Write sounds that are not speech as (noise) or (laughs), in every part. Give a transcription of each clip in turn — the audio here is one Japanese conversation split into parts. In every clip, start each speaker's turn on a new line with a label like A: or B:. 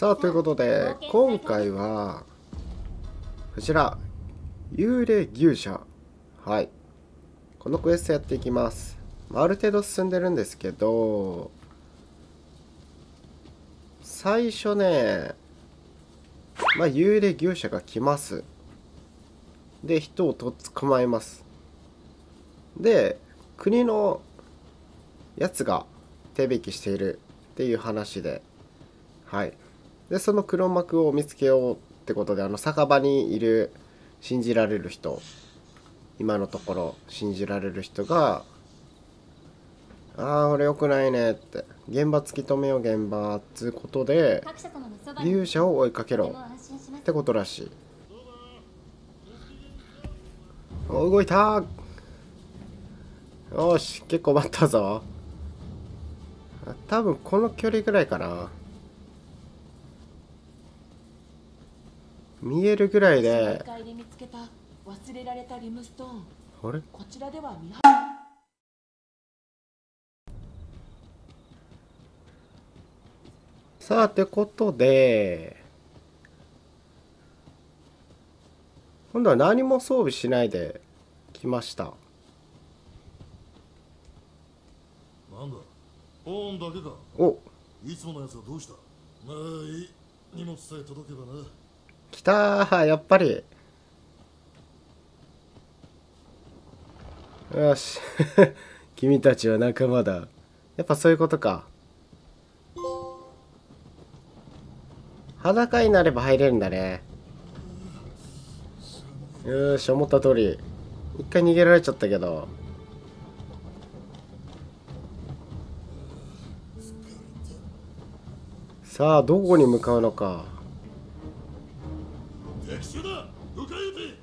A: さあということで今回はこちら幽霊牛舎。はい。このクエストやっていきます。ある程度進んでるんですけど最初ねまあ幽霊牛舎が来ます。で人をとっ捕まえます。で国のやつが手引きしているっていう話で。はい。でその黒幕を見つけようってことであの酒場にいる信じられる人今のところ信じられる人が「ああ俺よくないね」って「現場突き止めよう現場」っつうことで勇者を追いかけろってことらしいお動いたよし結構待ったぞ多分この距離ぐらいかな見えるぐらいで。
B: 忘れられたリムストーン。
A: あれ？
B: こちらでは見
A: さあってことで今度は何も装備しないで来ました。
C: なんだ？ポーンだけか。
A: お。
C: いつものやつはどうした？まあいい。荷物さえ届けばな
A: 来たーやっぱり。よし。(laughs) 君たちは仲間だ。やっぱそういうことか。裸になれば入れるんだね。よし思った通り。一回逃げられちゃったけど。さあどこに向かうのか。
C: え撃て。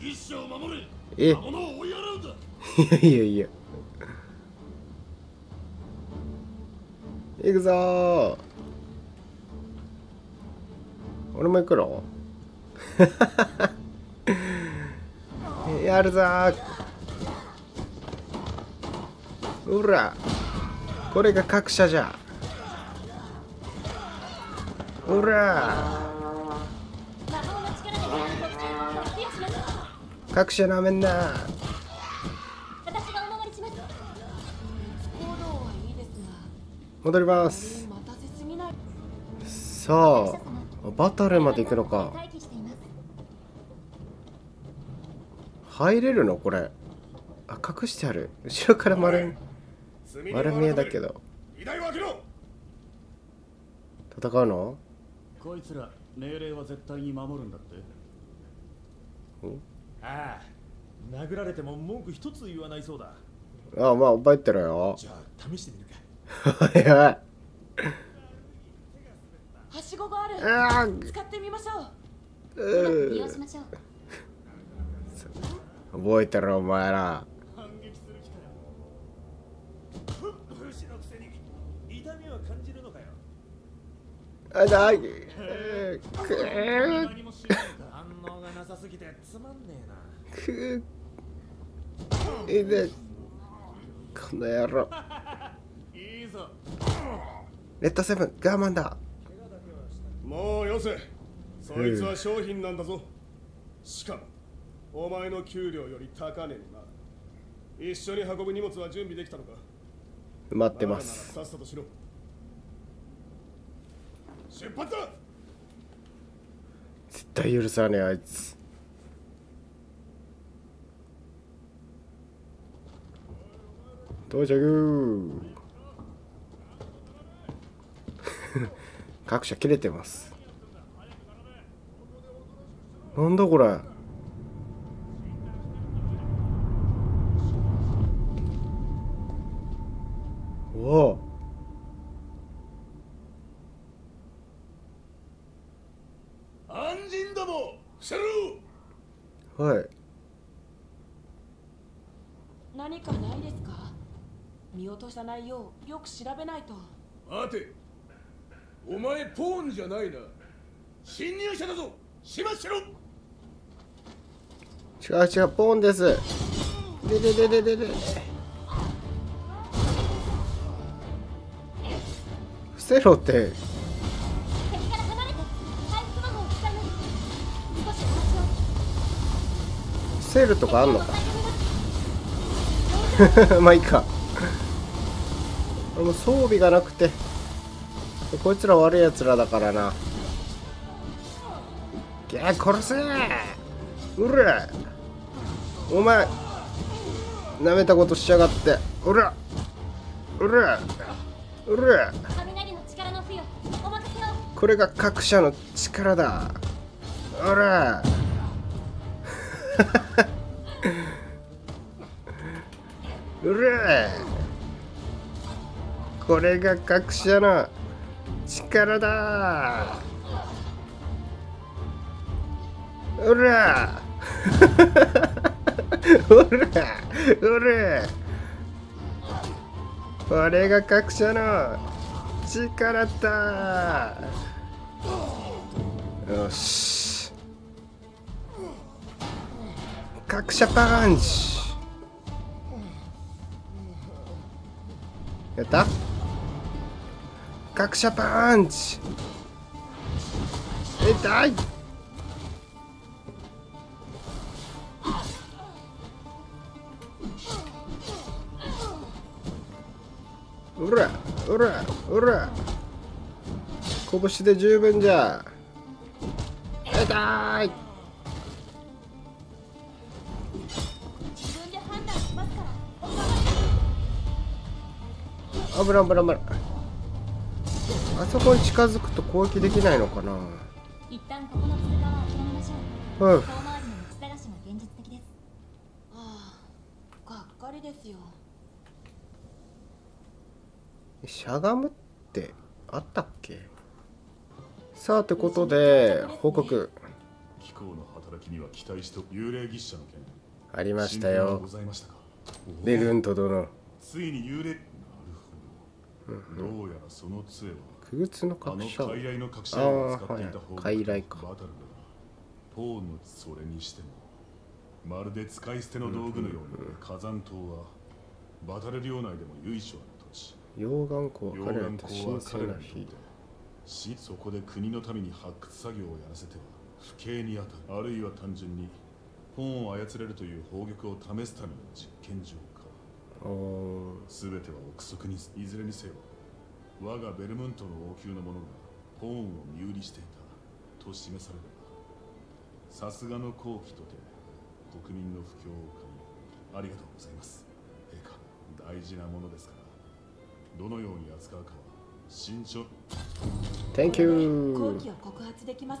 C: 一社を守れ。
A: え。
C: 魔物を追い払うんだ
A: いやいやいや。行くぞ。ー俺も行くの？(laughs) やるぞ。ーほら。これが各社じゃ。ほら各社なめんな戻ります。さあバトルまで行くのか。入れるのこれ。あ隠してある。後ろから丸丸見えだけど。戦うの？
D: こいつら命令は絶対に守るんだって
E: ああ。殴られても文句一つ言わないそうだ。
A: あまあ覚えてるよ。
E: じゃあ試してみるか。
A: はいはい。
B: はしごがある。
A: あー。
B: 使ってみましょう。
A: う
B: 利用しましょう。
A: 覚えてるお前ら。
E: 反撃する気かよ武士のくせに。痛みは感じるのかよ
A: あだい。えーく
E: 反応がなさすぎてつまんねえな
A: くいでこの野郎
E: いいぞ
A: レッドセブン我慢だ
C: もうよせそいつは商品なんだぞしかもお前の給料より高値にな一緒に運ぶ荷物は準備できたのか
A: 埋まってま
C: まだなら
A: す
C: さっさとしろ出発！だ
A: 絶対許さねえあいつ。到着！(laughs) 各社切れてます。なんだこれ。おお。
C: 安心ども伏せろ
A: はい。
B: 何かないですか？見落とさないようよく調べないと。
C: 待て。お前ポーンじゃないな。侵入者だぞ。しましろ。
A: 違う違うポーンです。でででででで。伏せろってセールとかあんのか？(laughs) まあいいか。も装備がなくてこいつら悪いやつらだからな。げー殺せ！うらお前なめたことしやがって。うらうらうらこれが各社の力だ。おらうらこれが各社の力だうら (laughs) うらうらこれが各社の力だよし。各社パンチ。やった？各社パンチ。痛い。うらうらうら。拳で十分じゃ。痛い。危ない危ない危ない。あそこに近づくと攻撃できないのかな。
F: 一旦ここの通過は諦めましょう。
A: うん。
F: 遠回りの道探しが現実的です。
B: ああがっかりですよ。
A: しゃがむってあったっけ？さあってことで報告。
D: 機構の働きには期待して幽霊牛者の件。
A: ありましたよ。
D: 進展はございましたか？おお
A: ベルント殿。
D: ついに幽霊どどうやらその杖は
A: くぐつの
D: あの
A: 各社
D: 傀儡の隠し屋を使っていた方
A: あーはい。傀儡か。
D: バトルだポーンのそれにしてもまるで使い捨ての道具のように火山島はバタル領内でも由緒ある土地。
A: 溶岩湖
D: 溶
A: は彼ら
D: 岩
A: と神聖な日
D: らにとってしそこで国のために発掘作業をやらせては不敬に当たる。あるいは単純に本を操れるという宝玉を試すための実験場全ては憶測にいずれにせよ我がベルムントの王宮の者がポーンを身売りしていた。と示されればさすがの好機とて国民の不況を買いありがとうございます。陛下大事なものですからどのように扱うかは慎重。
A: Thank
B: 後
A: you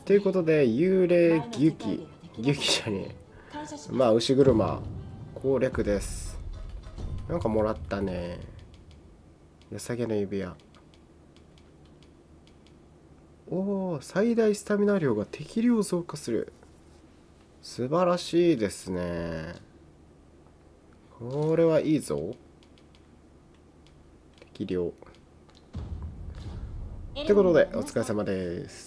A: ということで幽霊牛
B: 前の世界
A: 気
B: では敵
A: 牛気じゃねえ。まあ牛車攻略ですなんかもらったね。良さげな指輪。おお最大スタミナ量が適量増加する。素晴らしいですね。これはいいぞ。適量。ということでお疲れ様です。